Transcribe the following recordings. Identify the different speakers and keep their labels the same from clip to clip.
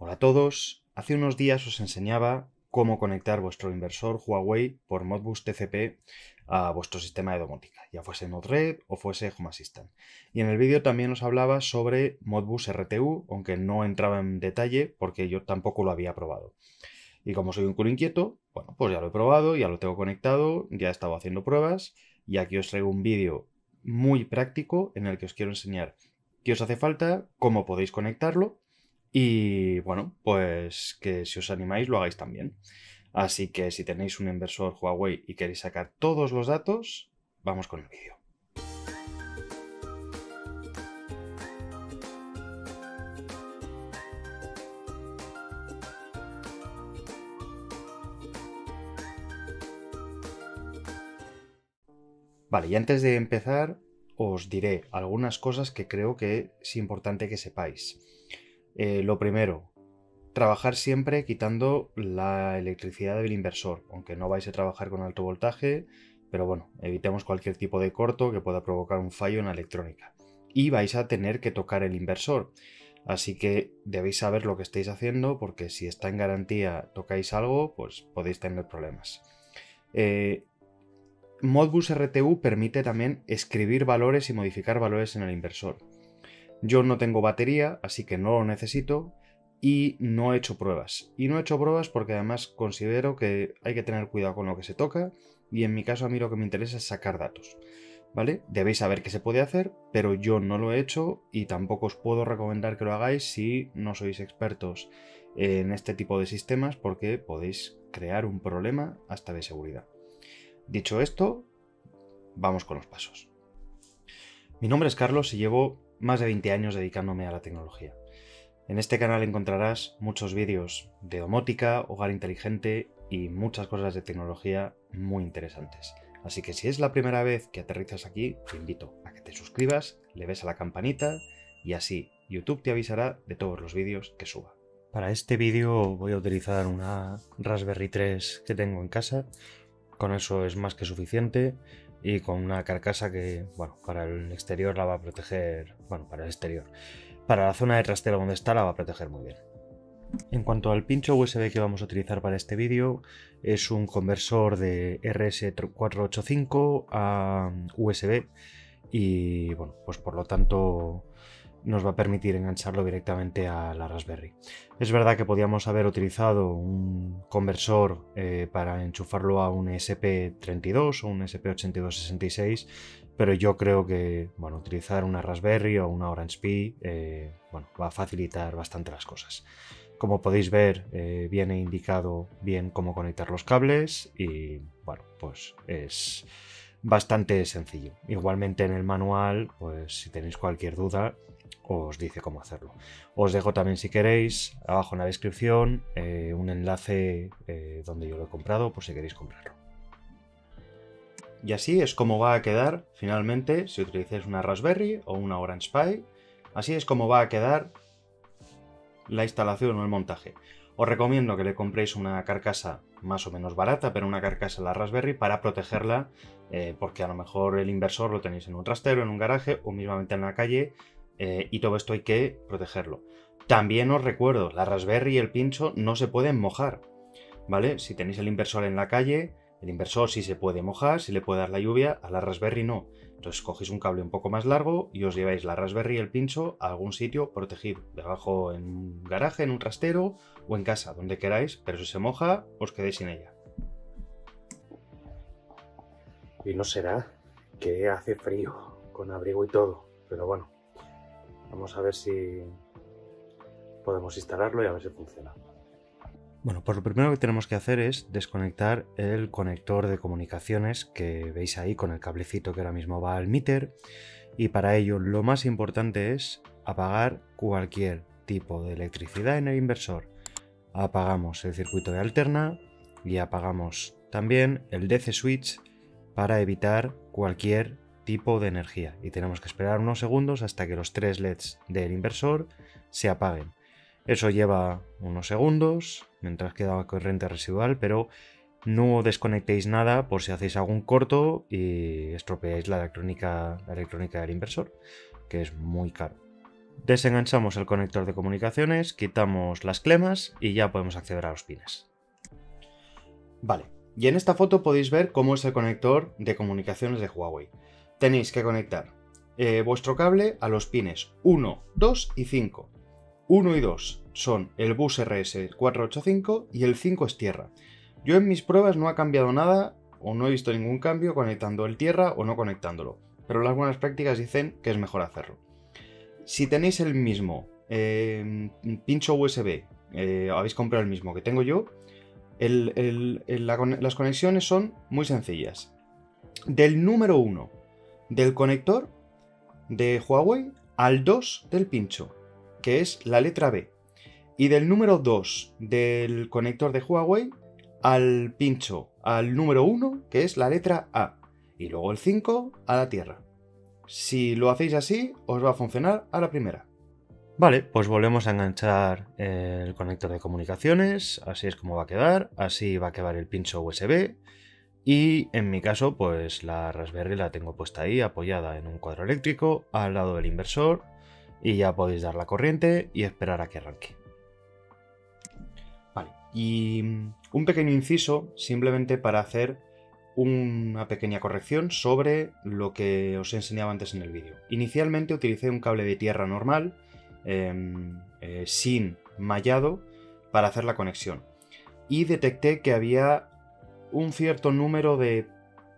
Speaker 1: Hola a todos. Hace unos días os enseñaba cómo conectar vuestro inversor Huawei por Modbus TCP a vuestro sistema de domótica, ya fuese Node-RED o fuese Home Assistant. Y en el vídeo también os hablaba sobre Modbus RTU, aunque no entraba en detalle porque yo tampoco lo había probado. Y como soy un culo inquieto, bueno, pues ya lo he probado, ya lo tengo conectado, ya he estado haciendo pruebas y aquí os traigo un vídeo muy práctico en el que os quiero enseñar qué os hace falta, cómo podéis conectarlo y bueno, pues que si os animáis lo hagáis también. Así que si tenéis un inversor Huawei y queréis sacar todos los datos, vamos con el vídeo. Vale, y antes de empezar os diré algunas cosas que creo que es importante que sepáis. Eh, lo primero, trabajar siempre quitando la electricidad del inversor, aunque no vais a trabajar con alto voltaje, pero bueno, evitemos cualquier tipo de corto que pueda provocar un fallo en la electrónica. Y vais a tener que tocar el inversor, así que debéis saber lo que estáis haciendo porque si está en garantía tocáis algo, pues podéis tener problemas. Eh, Modbus RTU permite también escribir valores y modificar valores en el inversor. Yo no tengo batería, así que no lo necesito y no he hecho pruebas. Y no he hecho pruebas porque además considero que hay que tener cuidado con lo que se toca y en mi caso a mí lo que me interesa es sacar datos. ¿Vale? Debéis saber qué se puede hacer, pero yo no lo he hecho y tampoco os puedo recomendar que lo hagáis si no sois expertos en este tipo de sistemas porque podéis crear un problema hasta de seguridad. Dicho esto, vamos con los pasos. Mi nombre es Carlos y llevo más de 20 años dedicándome a la tecnología. En este canal encontrarás muchos vídeos de domótica, hogar inteligente y muchas cosas de tecnología muy interesantes. Así que si es la primera vez que aterrizas aquí, te invito a que te suscribas, le ves a la campanita y así YouTube te avisará de todos los vídeos que suba. Para este vídeo voy a utilizar una Raspberry 3 que tengo en casa. Con eso es más que suficiente y con una carcasa que, bueno, para el exterior la va a proteger, bueno, para el exterior. Para la zona de trastero donde está la va a proteger muy bien. En cuanto al pincho USB que vamos a utilizar para este vídeo, es un conversor de RS485 a USB y bueno, pues por lo tanto nos va a permitir engancharlo directamente a la Raspberry. Es verdad que podíamos haber utilizado un conversor eh, para enchufarlo a un SP32 o un SP8266, pero yo creo que bueno, utilizar una Raspberry o una Orange Pi eh, bueno, va a facilitar bastante las cosas. Como podéis ver, eh, viene indicado bien cómo conectar los cables y bueno, pues es bastante sencillo. Igualmente en el manual, pues si tenéis cualquier duda, os dice cómo hacerlo. Os dejo también si queréis abajo en la descripción eh, un enlace eh, donde yo lo he comprado por si queréis comprarlo. Y así es como va a quedar finalmente si utilizáis una Raspberry o una Orange Pi. Así es como va a quedar la instalación o el montaje. Os recomiendo que le compréis una carcasa más o menos barata, pero una carcasa la Raspberry para protegerla, eh, porque a lo mejor el inversor lo tenéis en un trastero, en un garaje o mismamente en la calle eh, y todo esto hay que protegerlo. También os recuerdo, la Raspberry y el pincho no se pueden mojar, ¿vale? Si tenéis el inversor en la calle, el inversor sí se puede mojar, si le puede dar la lluvia, a la Raspberry no. Entonces cogéis un cable un poco más largo y os lleváis la Raspberry y el pincho a algún sitio protegido, debajo en un garaje, en un trastero o en casa, donde queráis, pero si se moja, os quedéis sin ella. Y no será que hace frío, con abrigo y todo, pero bueno, Vamos a ver si podemos instalarlo y a ver si funciona. Bueno, pues lo primero que tenemos que hacer es desconectar el conector de comunicaciones que veis ahí con el cablecito que ahora mismo va al meter y para ello lo más importante es apagar cualquier tipo de electricidad en el inversor. Apagamos el circuito de alterna y apagamos también el DC switch para evitar cualquier tipo de energía y tenemos que esperar unos segundos hasta que los tres LEDs del inversor se apaguen. Eso lleva unos segundos mientras queda corriente residual, pero no desconectéis nada por si hacéis algún corto y estropeáis la electrónica, la electrónica del inversor, que es muy caro. Desenganchamos el conector de comunicaciones, quitamos las clemas y ya podemos acceder a los pines. Vale, y en esta foto podéis ver cómo es el conector de comunicaciones de Huawei. Tenéis que conectar eh, vuestro cable a los pines 1, 2 y 5. 1 y 2 son el bus RS485 y el 5 es tierra. Yo en mis pruebas no ha cambiado nada o no he visto ningún cambio conectando el tierra o no conectándolo, pero las buenas prácticas dicen que es mejor hacerlo. Si tenéis el mismo eh, pincho USB, eh, habéis comprado el mismo que tengo yo, las conexiones son muy sencillas. Del número 1 del conector de Huawei al 2 del pincho, que es la letra B. Y del número 2 del conector de Huawei al pincho, al número 1, que es la letra A. Y luego el 5 a la tierra. Si lo hacéis así, os va a funcionar a la primera. Vale, pues volvemos a enganchar el conector de comunicaciones, así es como va a quedar, así va a quedar el pincho USB y en mi caso pues la Raspberry la tengo puesta ahí apoyada en un cuadro eléctrico al lado del inversor y ya podéis dar la corriente y esperar a que arranque. Vale, y un pequeño inciso simplemente para hacer una pequeña corrección sobre lo que os enseñaba antes en el vídeo. Inicialmente utilicé un cable de tierra normal Em, eh, sin mallado para hacer la conexión. Y detecté que había un cierto número de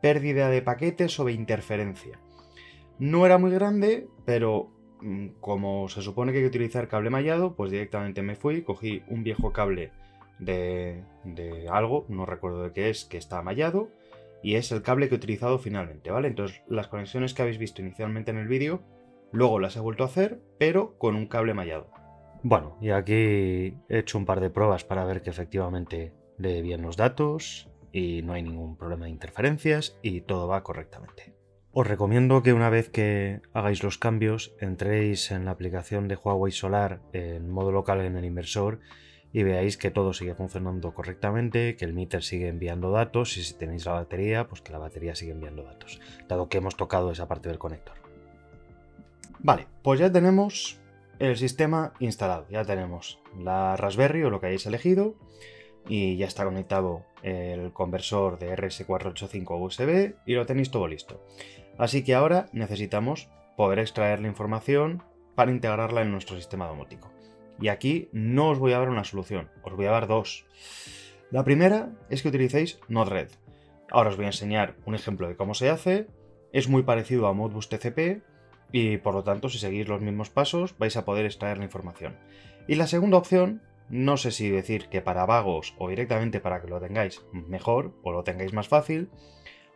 Speaker 1: pérdida de paquetes o de interferencia. No era muy grande, pero mm, como se supone que hay que utilizar cable mallado, pues directamente me fui, cogí un viejo cable de, de algo, no recuerdo de qué es, que está mallado, y es el cable que he utilizado finalmente, ¿vale? Entonces las conexiones que habéis visto inicialmente en el vídeo Luego las he vuelto a hacer, pero con un cable mallado. Bueno, y aquí he hecho un par de pruebas para ver que efectivamente lee bien los datos y no hay ningún problema de interferencias y todo va correctamente. Os recomiendo que una vez que hagáis los cambios entréis en la aplicación de Huawei Solar en modo local en el inversor y veáis que todo sigue funcionando correctamente, que el meter sigue enviando datos y si tenéis la batería, pues que la batería sigue enviando datos, dado que hemos tocado esa parte del conector. Vale, pues ya tenemos el sistema instalado. Ya tenemos la Raspberry o lo que hayáis elegido. Y ya está conectado el conversor de RS485 USB y lo tenéis todo listo. Así que ahora necesitamos poder extraer la información para integrarla en nuestro sistema domótico. Y aquí no os voy a dar una solución, os voy a dar dos. La primera es que utilicéis Node-RED. Ahora os voy a enseñar un ejemplo de cómo se hace. Es muy parecido a Modbus TCP, y por lo tanto si seguís los mismos pasos vais a poder extraer la información. Y la segunda opción, no sé si decir que para vagos o directamente para que lo tengáis mejor o lo tengáis más fácil,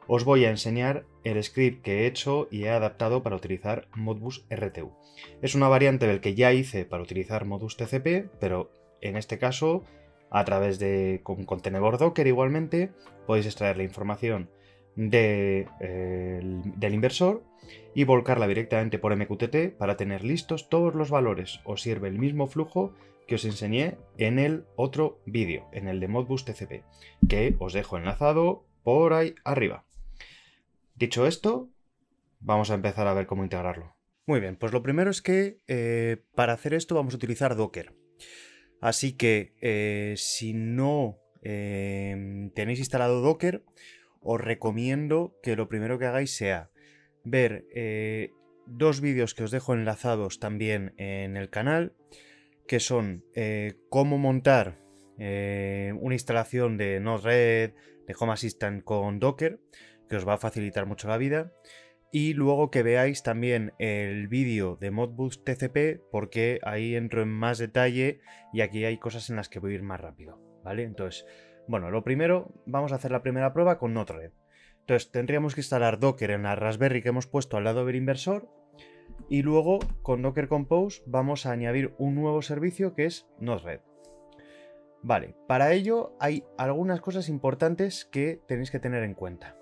Speaker 1: os voy a enseñar el script que he hecho y he adaptado para utilizar Modbus RTU. Es una variante del que ya hice para utilizar Modbus TCP, pero en este caso, a través de un contenedor Docker igualmente, podéis extraer la información eh, del inversor y volcarla directamente por MQTT para tener listos todos los valores. Os sirve el mismo flujo que os enseñé en el otro vídeo, en el de Modbus TCP, que os dejo enlazado por ahí arriba. Dicho esto, vamos a empezar a ver cómo integrarlo. Muy bien, pues lo primero es que eh, para hacer esto vamos a utilizar Docker. Así que eh, si no tenéis instalado Docker, os recomiendo que lo primero que hagáis sea ver eh, dos vídeos que os dejo enlazados también en el canal, que son eh, cómo montar eh, una instalación de Node-RED, de Home Assistant con Docker, que os va a facilitar mucho la vida. Y luego que veáis también el vídeo de Modbus TCP, porque ahí entro en más detalle y aquí hay cosas en las que voy a ir más rápido, ¿vale? Entonces, bueno, lo primero, vamos a hacer la primera prueba con Node-RED. Entonces tendríamos que instalar Docker en la Raspberry que hemos puesto al lado del inversor y luego con Docker Compose vamos a añadir un nuevo servicio que es Node-RED. Vale, para ello hay algunas cosas importantes que tenéis que tener en cuenta.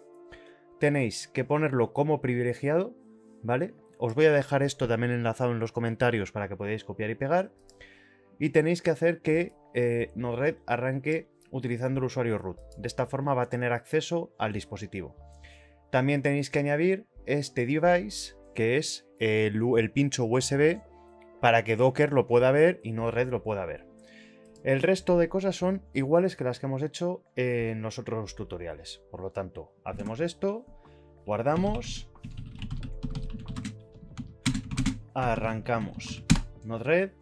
Speaker 1: Tenéis que ponerlo como privilegiado, ¿vale? Os voy a dejar esto también enlazado en los comentarios para que podáis copiar y pegar. Y tenéis que hacer que eh, Node-RED arranque utilizando el usuario root. De esta forma va a tener acceso al dispositivo. También tenéis que añadir este device, que es el, pincho USB para que Docker lo pueda ver y Node-RED lo pueda ver. El resto de cosas son iguales que las que hemos hecho en los otros tutoriales. Por lo tanto, hacemos esto, guardamos, arrancamos Node-RED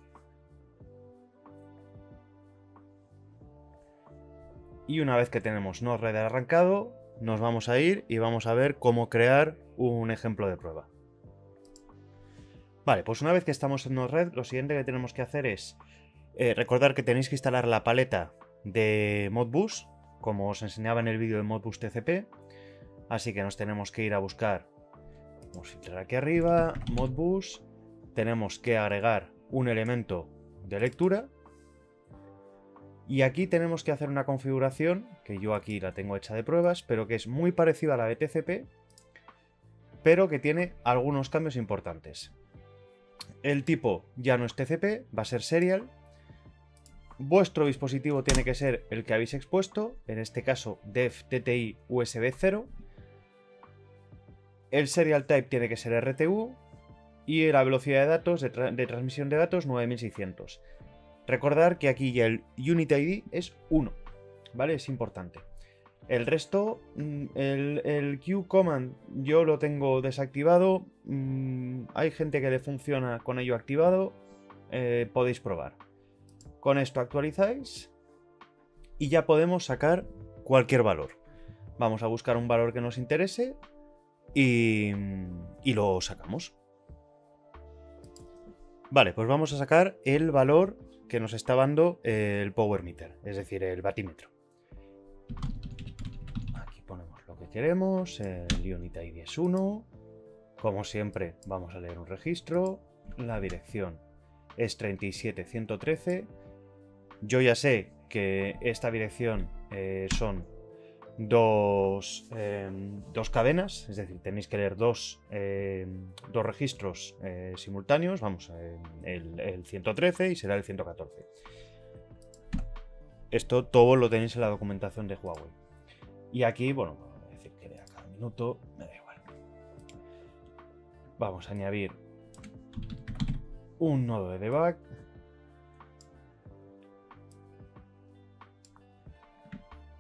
Speaker 1: y una vez que tenemos Node-RED arrancado, nos vamos a ir y vamos a ver cómo crear un ejemplo de prueba. Vale, pues una vez que estamos en Node-RED, lo siguiente que tenemos que hacer es eh, recordar que tenéis que instalar la paleta de Modbus, como os enseñaba en el vídeo de Modbus TCP. Así que nos tenemos que ir a buscar, vamos a filtrar aquí arriba, Modbus, tenemos que agregar un elemento de lectura. Y aquí tenemos que hacer una configuración, que yo aquí la tengo hecha de pruebas, pero que es muy parecida a la de TCP, pero que tiene algunos cambios importantes. El tipo ya no es TCP, va a ser serial, Vuestro dispositivo tiene que ser el que habéis expuesto, en este caso DEF TTI USB 0. El serial type tiene que ser RTU y la velocidad de datos de, transmisión de datos 9600. Recordar que aquí ya el Unit ID es 1, ¿vale? Es importante. El resto, mm, el, el Q command yo lo tengo desactivado. Mm, hay gente que le funciona con ello activado. Eh, podéis probar. Con esto actualizáis y ya podemos sacar cualquier valor. Vamos a buscar un valor que nos interese y, lo sacamos. Vale, pues vamos a sacar el valor que nos está dando el power meter, es decir, el batímetro. Aquí ponemos lo que queremos, el unit ID es 1. Como siempre, vamos a leer un registro. La dirección es 37113 yo ya sé que esta dirección eh, son dos, em, dos, cadenas, es decir, tenéis que leer dos, em, dos registros eh, simultáneos, vamos, el, el, 113 y será el 114. Esto todo lo tenéis en la documentación de Huawei. Y aquí, bueno, decir que lea cada minuto, me da igual. Vamos a añadir un nodo de debug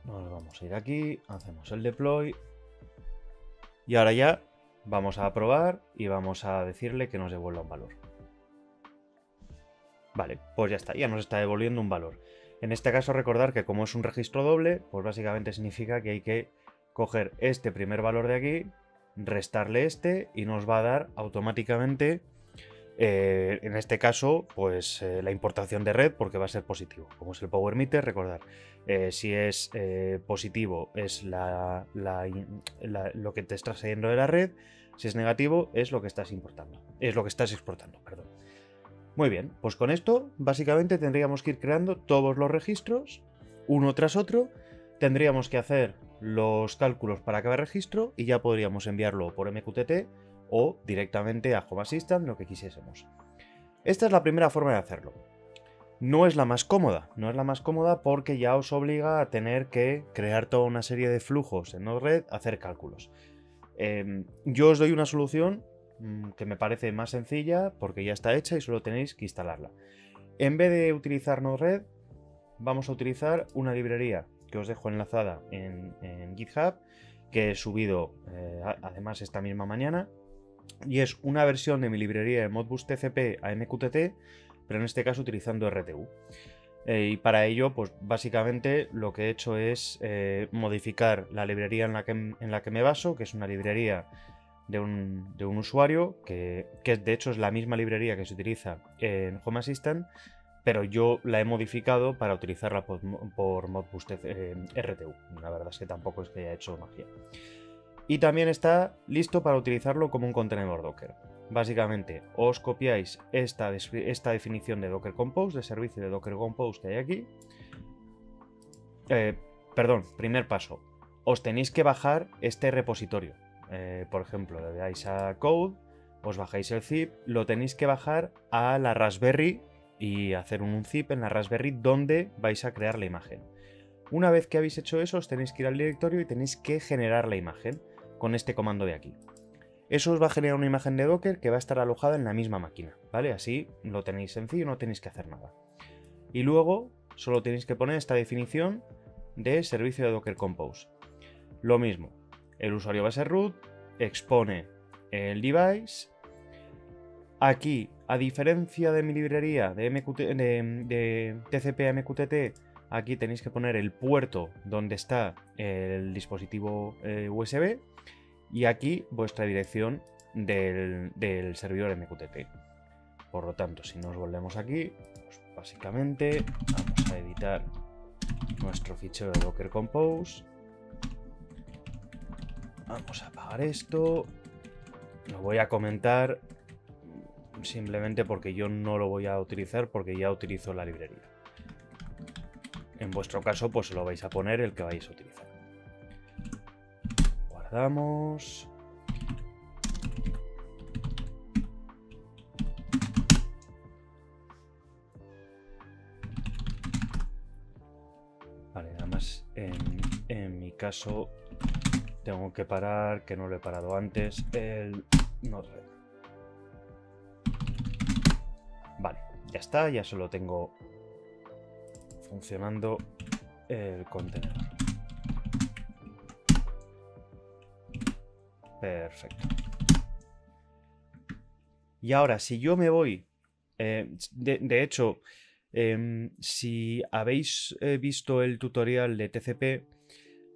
Speaker 1: Nos vamos a ir aquí, hacemos el deploy. Y ahora ya vamos a probar y vamos a decirle que nos devuelva un valor. Vale, pues ya está, ya nos está devolviendo un valor. En este caso recordar que como es un registro doble, pues básicamente significa que hay que coger este primer valor de aquí, restarle este y nos va a dar automáticamente eh, en este caso, pues eh, la importación de red porque va a ser positivo. Como es el power meter, recordar, eh, si es positivo es lo que te estás saliendo de la red, si es negativo es lo que estás importando, es lo que estás exportando, perdón. Muy bien, pues con esto básicamente tendríamos que ir creando todos los registros, uno tras otro, tendríamos que hacer los cálculos para cada registro y ya podríamos enviarlo por MQTT o directamente a Home Assistant, lo que quisiésemos. Esta es la primera forma de hacerlo. No es la más cómoda, no es la más cómoda porque ya os obliga a tener que crear toda una serie de flujos en Node-RED, hacer cálculos. Em, yo os doy una solución mm, que me parece más sencilla porque ya está hecha y solo tenéis que instalarla. En vez de utilizar Node-RED, vamos a utilizar una librería que os dejo enlazada en, GitHub, que he subido eh, además esta misma mañana, y es una versión de mi librería de Modbus TCP a MQTT, pero en este caso utilizando RTU. Eh, y para ello, pues básicamente lo que he hecho es eh, modificar la librería en la, que, en la que me baso, que es una librería de un, usuario, que, de hecho es la misma librería que se utiliza en Home Assistant, pero yo la he modificado para utilizarla por, Modbus eh, RTU. La verdad es que tampoco es que haya hecho magia y también está listo para utilizarlo como un contenedor Docker. Básicamente, os copiáis esta, esta definición de Docker Compose, de servicio de Docker Compose que hay aquí. Eh, perdón, primer paso. Os tenéis que bajar este repositorio. Eh, por ejemplo, le dais a Code, os bajáis el zip, lo tenéis que bajar a la Raspberry y hacer un zip en la Raspberry donde vais a crear la imagen. Una vez que habéis hecho eso, os tenéis que ir al directorio y tenéis que generar la imagen con este comando de aquí. eso os va a generar una imagen de Docker que va a estar alojada en la misma máquina, ¿vale? Así lo tenéis sencillo, no tenéis que hacer nada. Y luego solo tenéis que poner esta definición de servicio de Docker Compose. Lo mismo, el usuario va a ser root, expone el device. Aquí, a diferencia de mi librería de, de, TCP a MQTT, aquí tenéis que poner el puerto donde está el dispositivo eh, USB y aquí vuestra dirección del, servidor MQTT. Por lo tanto, si nos volvemos aquí, pues básicamente vamos a editar nuestro fichero de Docker Compose. Vamos a apagar esto. Lo voy a comentar simplemente porque yo no lo voy a utilizar porque ya utilizo la librería. En vuestro caso, pues lo vais a poner el que vais a utilizar. Guardamos. Vale, nada más en, mi caso tengo que parar, que no lo he parado antes, el Node-RED. Vale, ya está, ya solo tengo funcionando el contenedor. Perfecto. Y ahora, si yo me voy, eh, de, hecho, em, si habéis eh, visto el tutorial de TCP,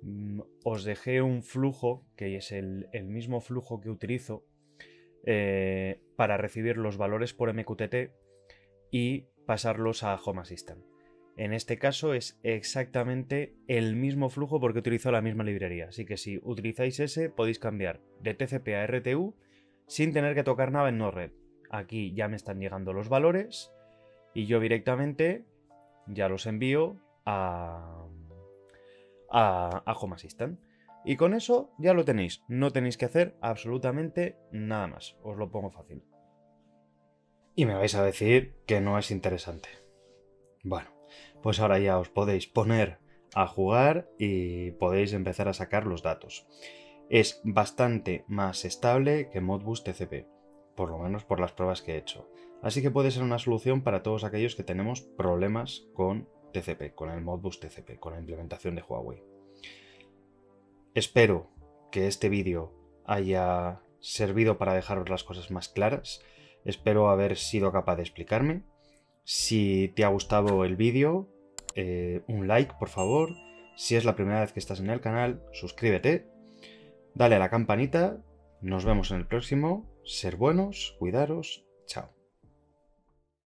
Speaker 1: mm, os dejé un flujo, que es el, mismo flujo que utilizo eh, para recibir los valores por MQTT y pasarlos a Home Assistant. En este caso es exactamente el mismo flujo porque utilizo la misma librería. Así que si utilizáis ese podéis cambiar de TCP a RTU sin tener que tocar nada en Node-RED. Aquí ya me están llegando los valores y yo directamente ya los envío a, a, a Home Assistant. Y con eso ya lo tenéis. No tenéis que hacer absolutamente nada más. Os lo pongo fácil. Y me vais a decir que no es interesante. Bueno, pues ahora ya os podéis poner a jugar y podéis empezar a sacar los datos. Es bastante más estable que Modbus TCP, por lo menos por las pruebas que he hecho. Así que puede ser una solución para todos aquellos que tenemos problemas con TCP, con el Modbus TCP, con la implementación de Huawei. Espero que este vídeo haya servido para dejaros las cosas más claras. Espero haber sido capaz de explicarme. Si te ha gustado el vídeo, eh, un like, por favor. Si es la primera vez que estás en el canal, suscríbete. Dale a la campanita. Nos vemos en el próximo. Ser buenos, cuidaros. Chao.